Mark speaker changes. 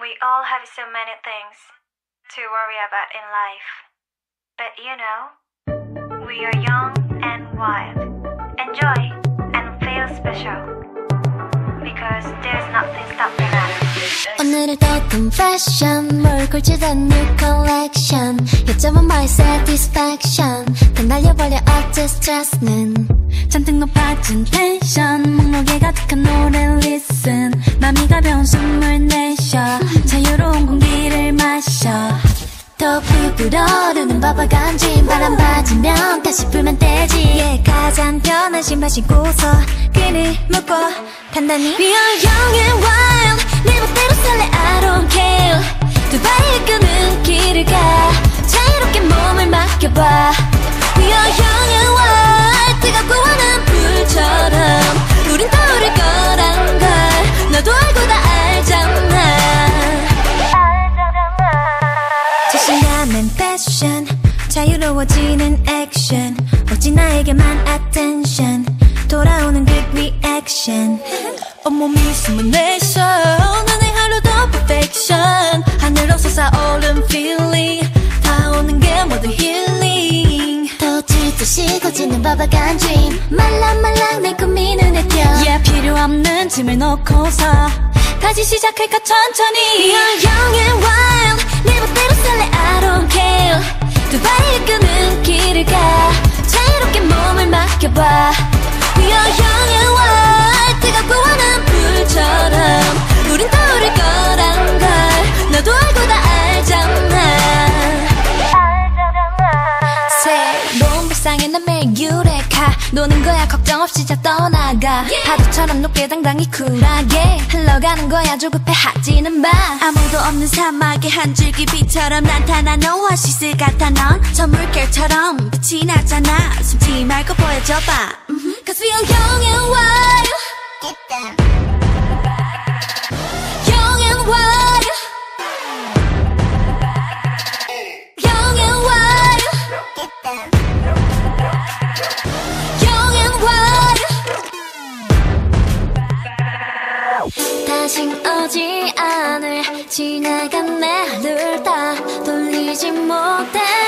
Speaker 1: We all have so many things to worry about in life. But you know, we are young and wild. Enjoy and feel special. Because there's nothing stopping us.
Speaker 2: 오늘은 어떤 패션 뭘 골치던 new collection 요점은 my satisfaction 다 날려버려 어째 스트레스는
Speaker 3: 잔뜩 높아진 텐션 목록에 가득한 노래 listen
Speaker 2: 더 불불어르는 버벅간진 바람 맞으면 다시 불면 되지. yeah, 가장 편한 신발 신고서 끈을 묶고 단단히.
Speaker 3: We are young and wild.
Speaker 2: 내 멋대로 살래 자유로워지는 액션. 오직 나에게만 attention? 돌아오는 good reaction.
Speaker 3: 온몸이 숨을 내쉬어 오늘의 하루도 perfection. 하늘로 솟아오른 feeling. 다 오는 게 모두 healing.
Speaker 2: 더 짙듯이 고지는 버벅한 dream. 말랑말랑 내 꿈이 눈에 띄어.
Speaker 3: Yeah 필요 없는 짐을 놓고서 다시 시작할까 천천히.
Speaker 2: We are 불쌍해 난 매일 유레카 노는 거야 걱정 없이 자 떠나가. 파도처럼 높게 당당히 쿨하게. 흘러가는 거야 조급해 하지는 마.
Speaker 3: 아무도 없는 사막의 한 줄기 빛처럼 나타난 오아시스 같아 넌저 물결처럼 빛이 나잖아. 숨지 말고 보여줘봐. Cause we are young and wild
Speaker 2: 다신 오지 않을 지나간 내 하루를 다 돌리지 못해